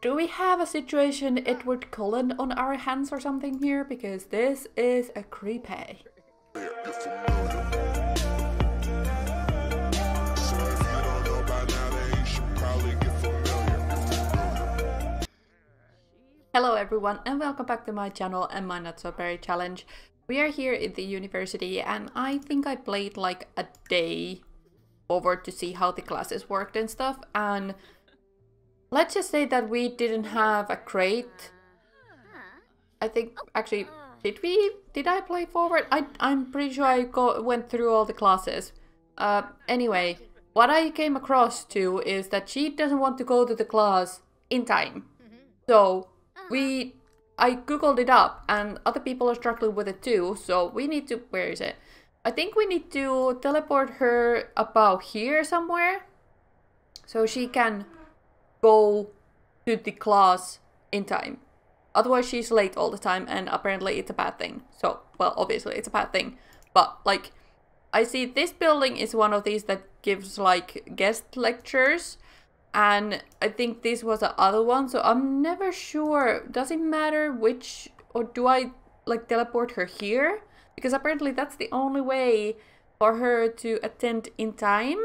do we have a situation Edward Cullen on our hands or something here? Because this is a creepy. Hello everyone and welcome back to my channel and my Not So Berry Challenge. We are here at the university and I think I played like a day over to see how the classes worked and stuff and let's just say that we didn't have a crate. I think actually did we did I play forward? I I'm pretty sure I go, went through all the classes. Uh anyway, what I came across to is that she doesn't want to go to the class in time. So we I googled it up and other people are struggling with it too, so we need to where is it? I think we need to teleport her about here somewhere so she can go to the class in time. Otherwise she's late all the time and apparently it's a bad thing. So, well, obviously it's a bad thing. But like I see this building is one of these that gives like guest lectures and I think this was the other one. So I'm never sure. Does it matter which, or do I like teleport her here? Because apparently that's the only way for her to attend in time.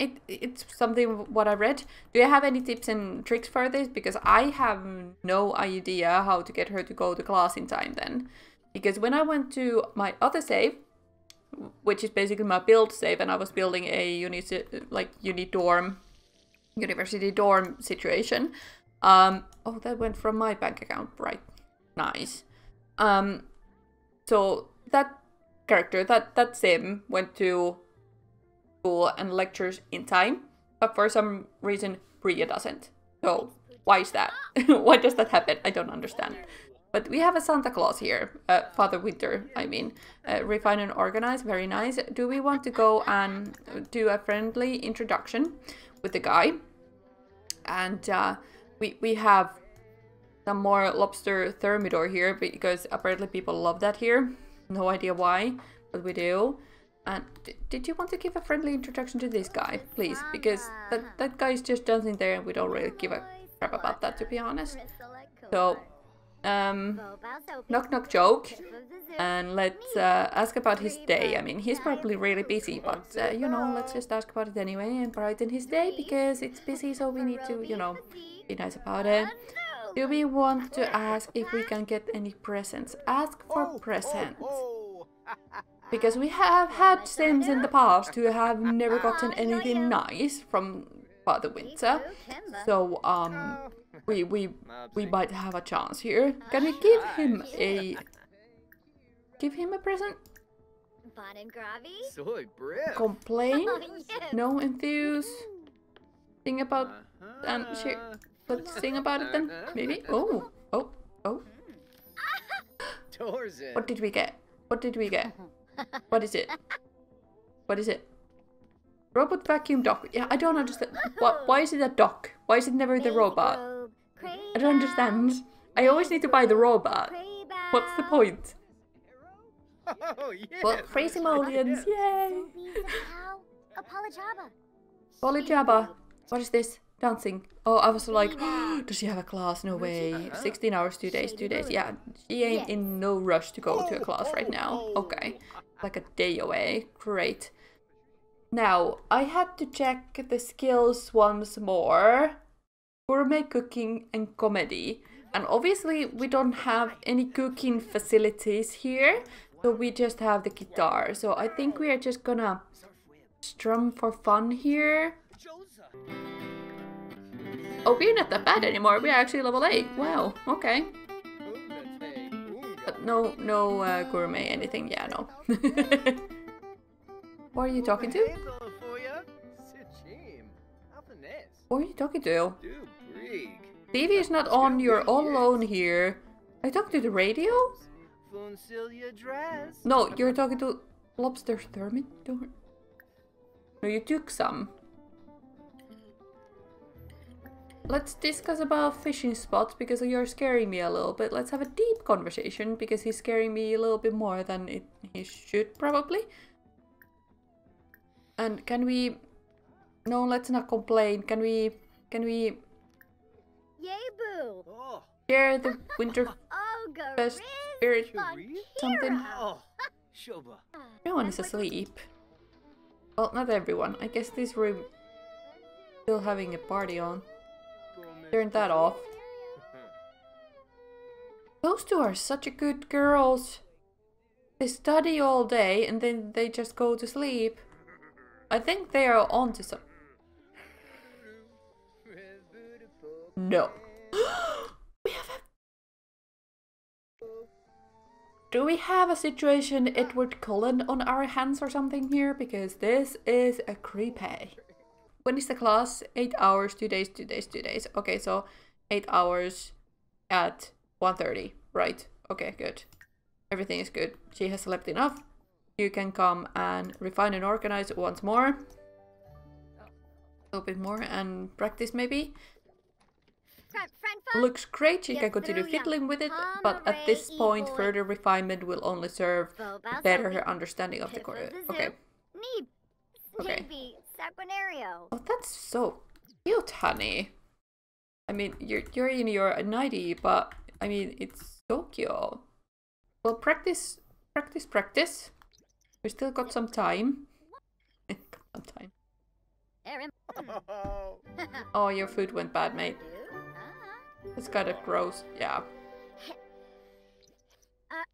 It, it's something what I read. Do you have any tips and tricks for this? Because I have no idea how to get her to go to class in time then. Because when I went to my other save, which is basically my build save, and I was building a unit like uni dorm university dorm situation. Um, oh, that went from my bank account, right? Nice. Um, so that character, that that sim, went to school and lectures in time, but for some reason Bria doesn't. So why is that? why does that happen? I don't understand. But we have a Santa Claus here, uh, Father Winter, I mean. Uh, refine and organize, very nice. Do we want to go and do a friendly introduction with the guy? And uh, we, we have some more lobster thermidor here because apparently people love that here. No idea why, but we do. And did you want to give a friendly introduction to this guy, please? Because that, that guy is just dancing there and we don't really give a crap about that, to be honest. So, um, knock knock joke. And let's uh, ask about his day. I mean, he's probably really busy, but uh, you know, let's just ask about it anyway and brighten his day because it's busy, so we need to, you know, be nice about it. Do we want to ask if we can get any presents? Ask for presents. Because we have had Sims in the past who have never gotten anything nice from Father Winter. So, um, we, we, we might have a chance here. Can we give him a... Give him a present? Complain? No enthuse? Sing about... And share... Let's sing about it then, maybe? Oh, oh, oh. What did we get? What did we get? What is it? What is it? Robot vacuum dock. Yeah, I don't understand. What? Why is it a dock? Why is it never the robot? I don't understand. I always need to buy the robot. What's the point? Oh, well, crazy simoleons, yay! Polyjabba. What is this? Dancing. Oh, I was like, does she have a class? No way. 16 hours, two days, two days. Yeah, she ain't in no rush to go to a class right now. Okay. Like a day away. Great. Now, I had to check the skills once more. Gourmet cooking and comedy. And obviously we don't have any cooking facilities here. So we just have the guitar. So I think we are just gonna strum for fun here. Oh, we're not that bad anymore. We're actually level 8. Wow, okay. But no, no uh, gourmet anything. Yeah, no. what are you talking to? What are you talking to? TV is not on. You're all alone here. Are you talking to the radio? No, you're talking to Lobster Thermid? No, you took some. Let's discuss about fishing spots because you're scaring me a little bit. Let's have a deep conversation because he's scaring me a little bit more than it, he should probably. And can we... No, let's not complain. Can we... Can we... Yay, Boo. Share the winter Oh, Best spirit something. oh, Shoba. Everyone is asleep. Well, not everyone. I guess this room still having a party on. Turn that off. Mm-hmm. Those two are such a good girls. They study all day and then they just go to sleep. I think they are on to some. No. we have a. Do we have a situation Edward Cullen on our hands or something here? Because this is a creepy. When is the class? Eight hours, two days, two days, two days. Okay, so eight hours at 1.30. Right. Okay, good. Everything is good. She has slept enough. You can come and refine and organize once more. A little bit more and practice maybe. Friend, friend, fun. Looks great, she can continue fiddling with it, but at this point further refinement will only serve better her understanding of the choreo. Okay. Okay. Saquinario. Oh, that's so cute, honey. I mean, you're you're in your 90, but I mean, it's so cute. Well, practice, practice, practice. We still got some time. got some time. Oh, your food went bad, mate. It's kind of gross. Yeah. Uh.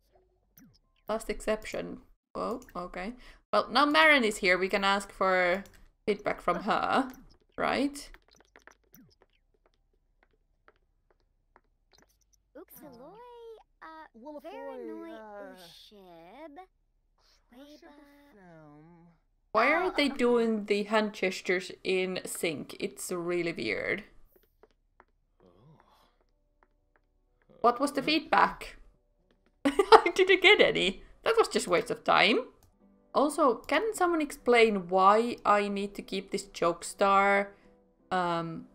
Last exception. Oh, okay. Well, now Marin is here. We can ask for feedback from her, right? Uxaloy. Uh. Willafoy, Veranoi. uh, Ushib. Weba. um, Why are they doing the hand gestures in sync? It's really weird. What was the feedback? I didn't get any. That was just waste of time. Also, can someone explain why I need to keep this joke star um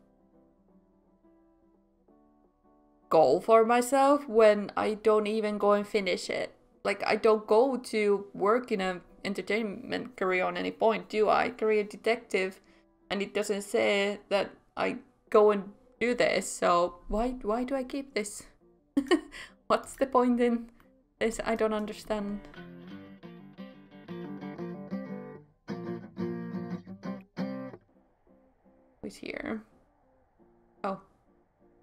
goal for myself when I don't even go and finish it? Like I don't go to work in an entertainment career on any point, do I? Career detective and it doesn't say that I go and do this. So why why do I keep this? What's the point in this? I don't understand. Here? Oh.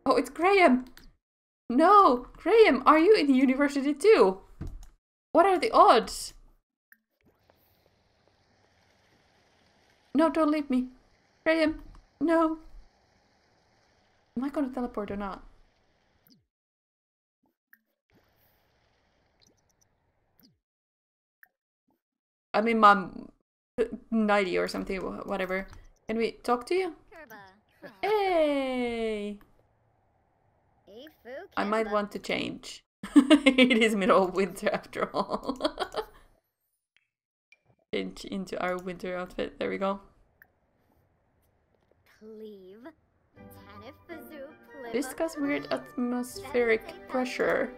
Oh, it's Graham! No! Graham, are you in the university too? What are the odds? No, don't leave me. Graham, no. Am I gonna teleport or not? I mean, mom, uh, 90 or something, whatever. Can we talk to you? Hey! I might want to change. it is middle of winter after all. change into our winter outfit. There we go. Discuss weird atmospheric pressure.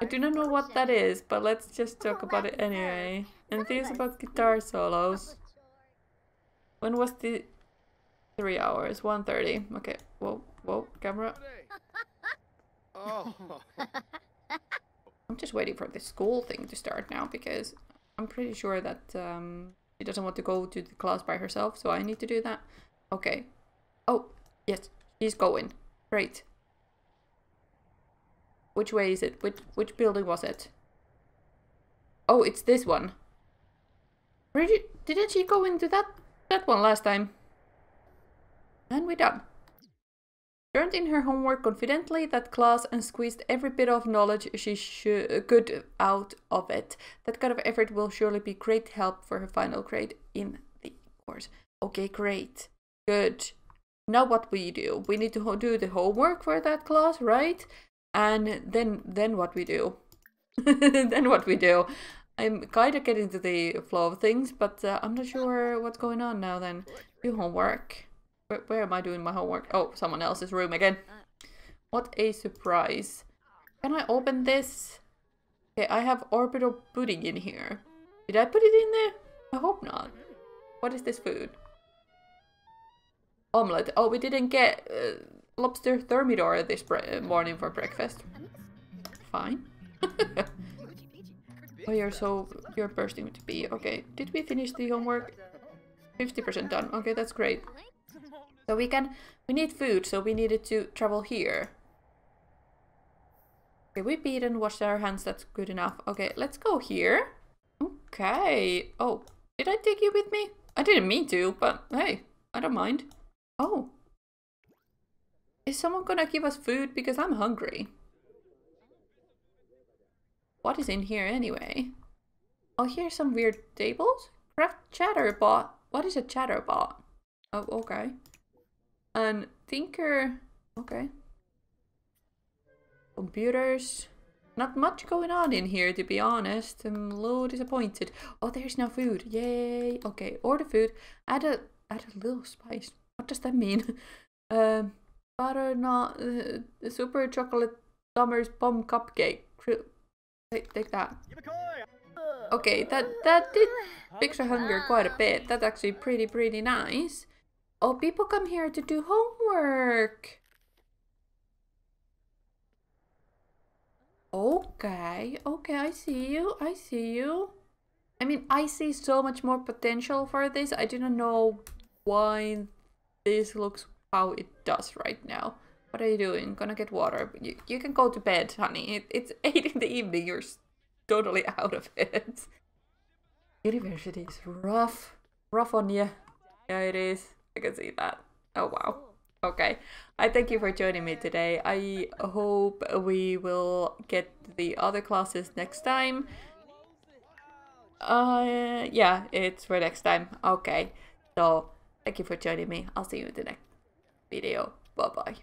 I do not know what that is, but let's just talk about it anyway. And things about guitar solos. When was the three hours? 1.30. Okay. Whoa, whoa, camera. oh, I'm just waiting for the school thing to start now because I'm pretty sure that um, she doesn't want to go to the class by herself, so I need to do that. Okay. Oh, yes, she's going. Great. Which way is it? Which which building was it? Oh, it's this one. Did didn't she go into that that one last time? And we're done. Turned in her homework confidently that class and squeezed every bit of knowledge she could out of it. That kind of effort will surely be great help for her final grade in the course. Okay, great. Good. Now what we do? We need to do the homework for that class, right? And then then what we do? then what we do? I'm kind of getting to the flow of things, but uh, I'm not sure what's going on now. Then do homework. Where, where am I doing my homework? Oh, someone else's room again. What a surprise. Can I open this? Okay, I have orbital pudding in here. Did I put it in there? I hope not. What is this food? Omelette. Oh, we didn't get uh, lobster thermidor this morning for breakfast. Fine. oh, you're so you're bursting to be okay. Did we finish the homework? Fifty percent done. Okay, that's great. So we can we need food, so we needed to travel here. Okay, we beat and washed our hands. That's good enough. Okay, let's go here. Okay. Oh, did I take you with me? I didn't mean to, but hey, I don't mind. Oh. Is someone gonna give us food? Because I'm hungry. What is in here anyway? Oh, here's some weird tables. Craft chatterbot. What is a chatterbot? Oh, okay. And Tinker. Okay. Computers. Not much going on in here, to be honest. I'm a little disappointed. Oh, there's no food. Yay. Okay, order food. Add a add a little spice. What does that mean? um, butternut, uh, super chocolate summer's bomb cupcake. Take, take that. Okay, that that did fix our hunger quite a bit. That's actually pretty pretty nice. Oh, people come here to do homework. Okay, okay, I see you. I see you. I mean, I see so much more potential for this. I not know why this looks how it does right now. What are you doing? Gonna get water. You, you can go to bed, honey. It, it's 8 in the evening. You're totally out of it. University is rough. Rough on you. Yeah, it is. I can see that. Oh, wow. Okay. I thank you for joining me today. I hope we will get the other classes next time. Uh, yeah, it's for next time. Okay. So, thank you for joining me. I'll see you in the next video. Bye-bye.